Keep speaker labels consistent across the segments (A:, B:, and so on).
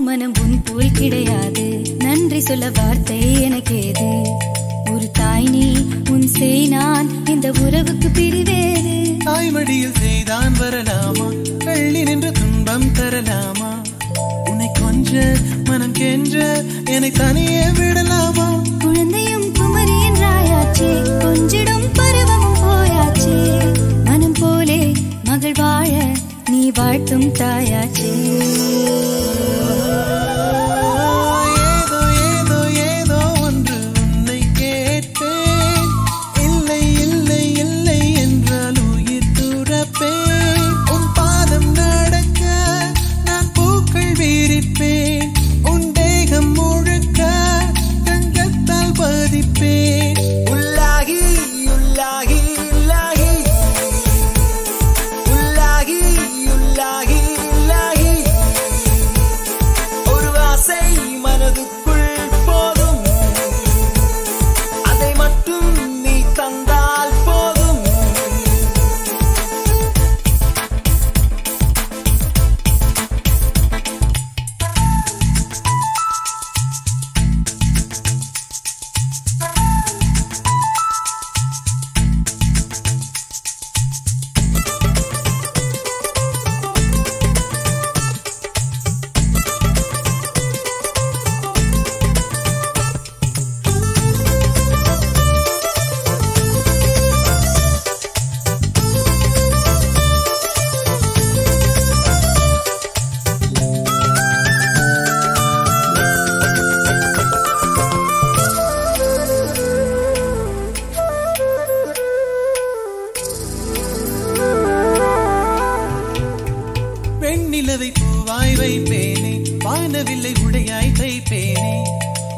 A: மனம் உன் போல் கிடையாது. நன்றி சொல்ல வார்த்தை எனக்கேது. ஒரு தாய் நீ உன் செய் நான் இந்த உறவுக்கு பிரிவேது
B: தாய்மடியில் செய்தான் வரலாமா? கள்ளி நின்று துன்பம் தரலாமா? உன்னை கொஞ்ச மனம் கென்ற என்னை தனியே விடலாமா?
A: குழந்தையும் குமரி என்றாயாச்சே கொஞ்சிடும் பருவமும் போயாச்சே. மனம் போலே மகள் வாழ நீ வாழ்த்தும் தாயாச்சே.
B: உடையாய் தைப்பேனே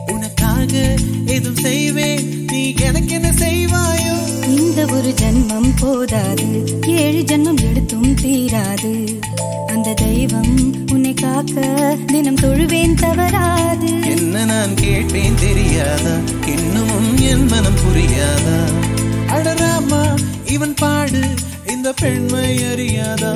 B: உனக்காக எதுவும் செய்வேன். நீ எனக்கு என்ன செய்வாயோ?
A: இந்த ஒரு ஜென்மம் போதாது. ஏழு ஜென்மம் எடுத்தும் தீராது. அந்த தெய்வம் உன்னை காக்க தினம் தொழுவேன் தவறாது.
B: என்ன நான் கேட்பேன் தெரியாதா? இன்னமும் என் மனம் புரியாதா? அடராமா இவன் பாடு. இந்த பெண்மை அறியாதா?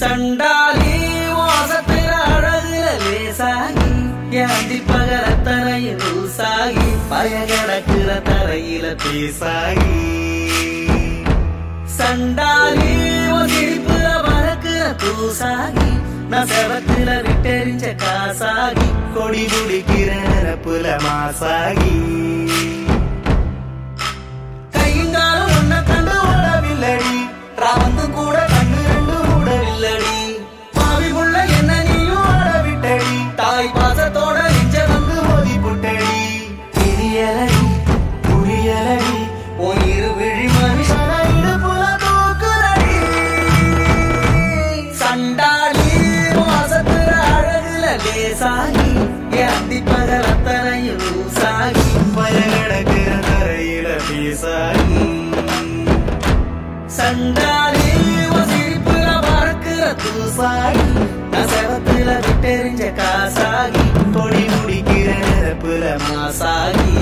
C: சண்டாலி ஓசத்தில அழகுல லேசாகி ஏந்தி பகல தரையில் லூசாகி பயகடக்குற தரையில பேசாகி. சண்டாலி ஒசிரிப்புல வழக்குற தூசாகி நான் செவத்துல விட்டெறிஞ்ச காசாகி கொடி குடிக்கிற நிரப்புல மாசாகி. ஈசன் சண்டாலே சிரிப்புல மறக்கிற தூசாகி நசரத்துல விட்டெறிஞ்ச காசாகி பொடி முடிக்கிற நெருப்புல மாசாகி.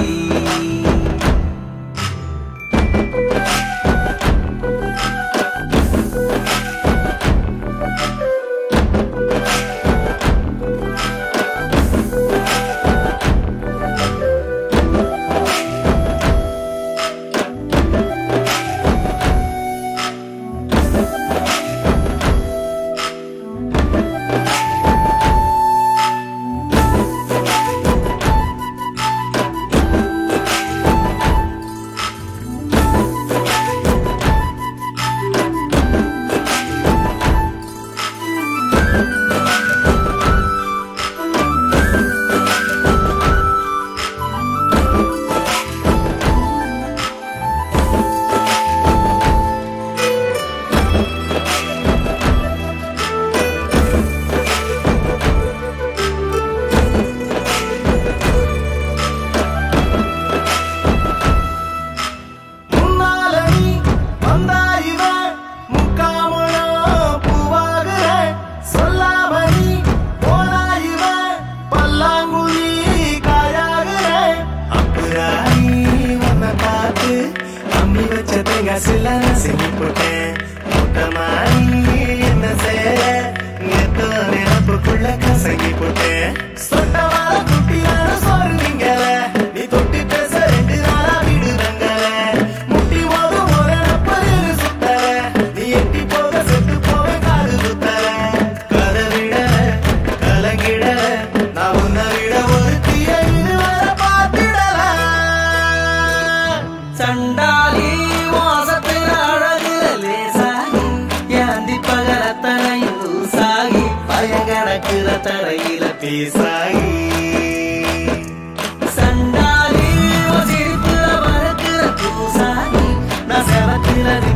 C: Nasaba kila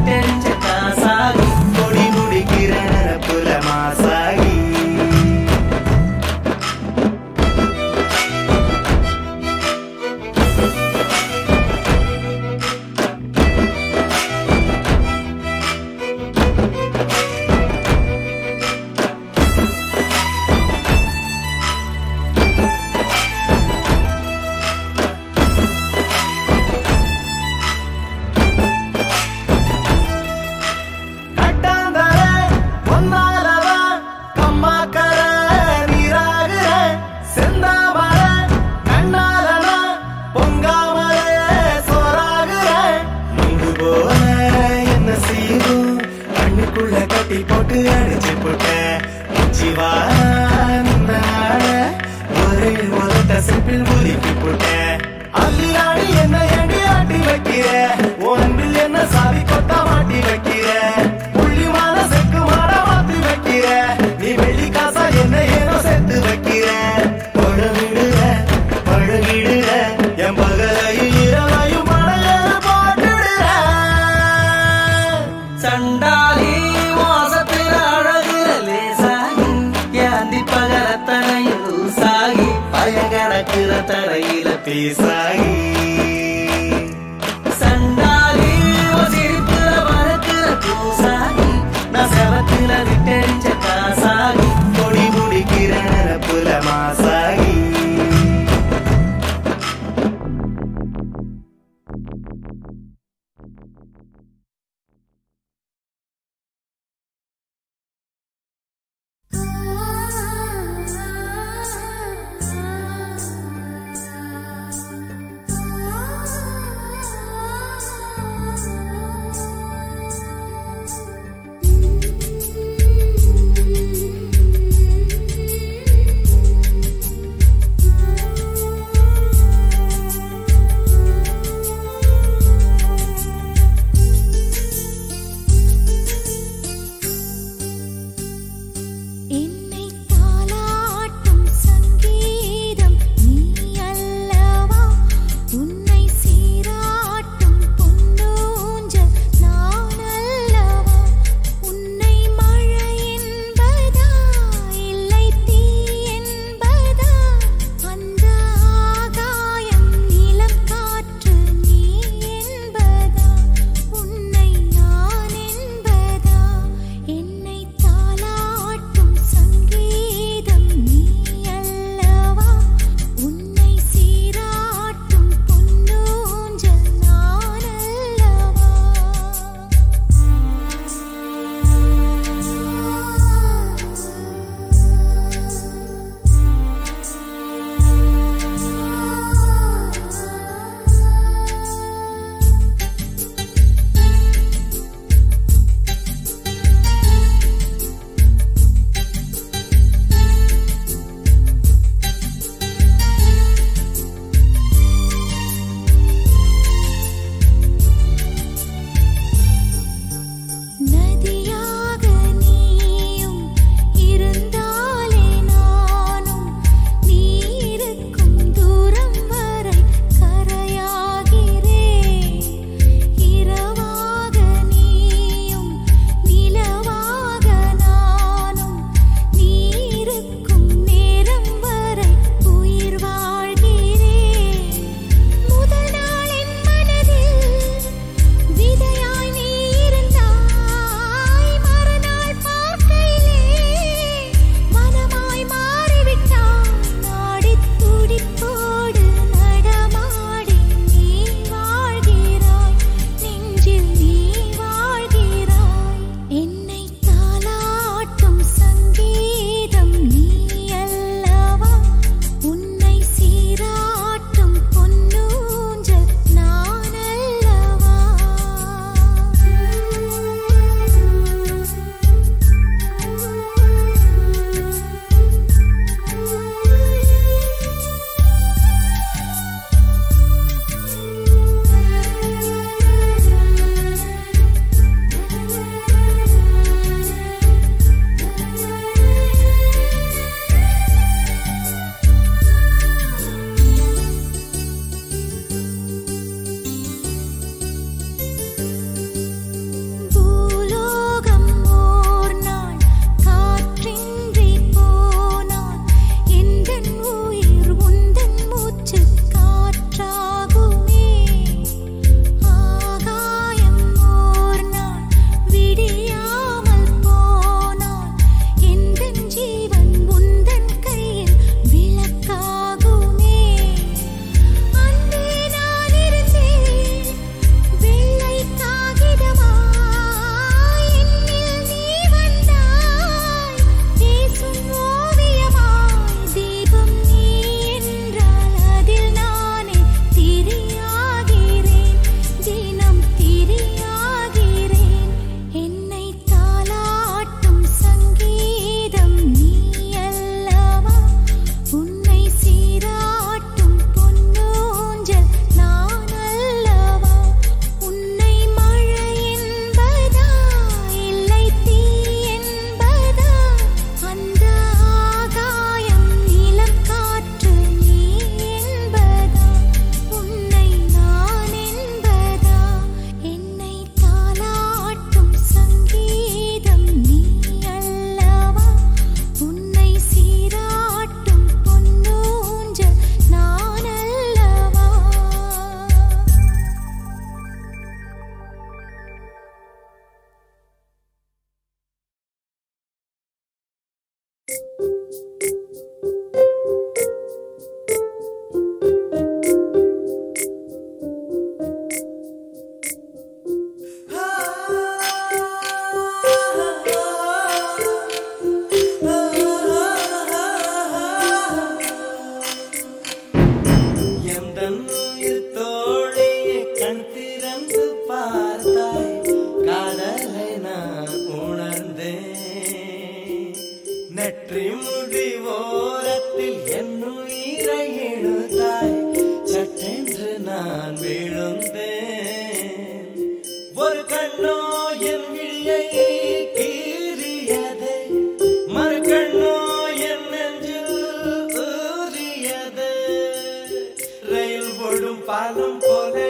C: ரயில் ஓடும் பாலம் போலே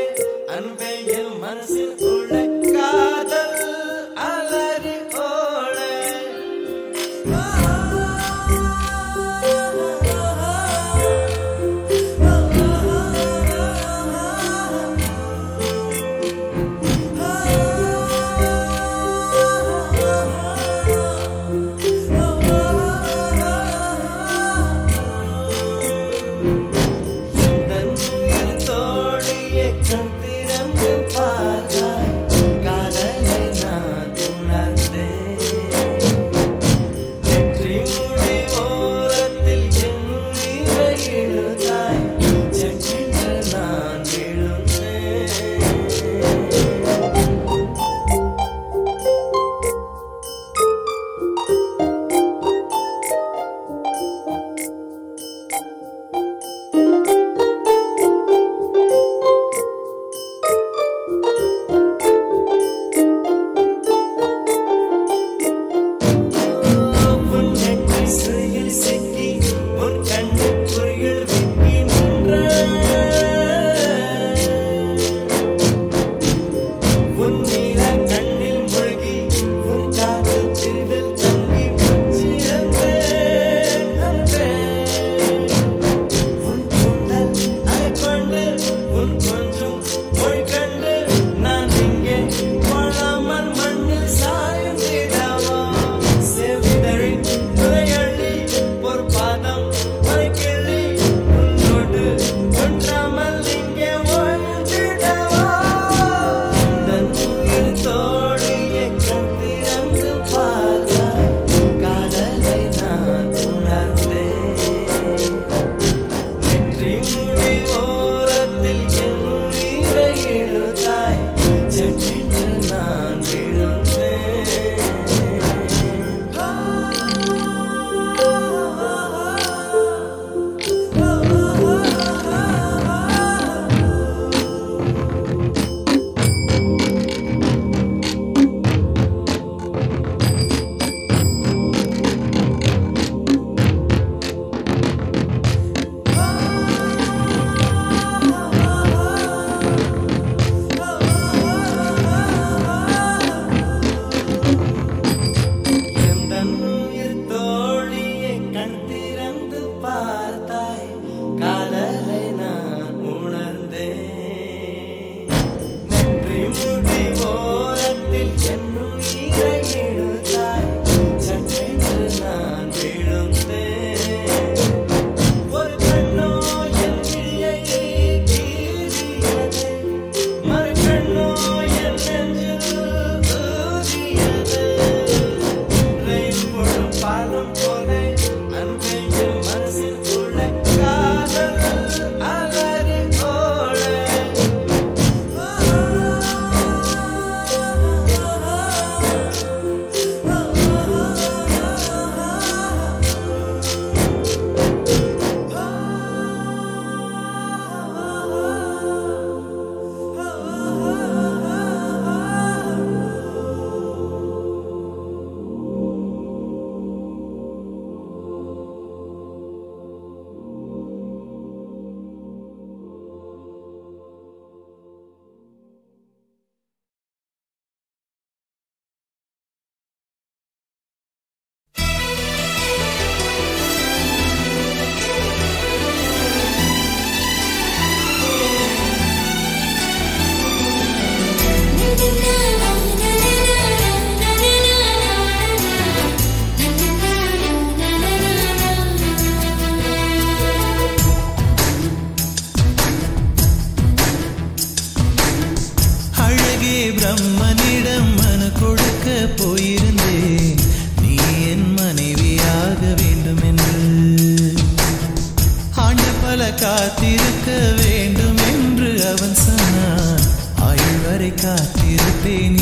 C: அன்பே என் மனசில் உள்ளே
B: பிரம்மனிடம் மனு கொடுக்க போயிருந்தேன். நீ என் மனைவியாக வேண்டும் என்று. ஆண்டு பல காத்திருக்க வேண்டும் என்று அவன் சொன்னான். ஆயுள் வரை காத்திருப்பேன்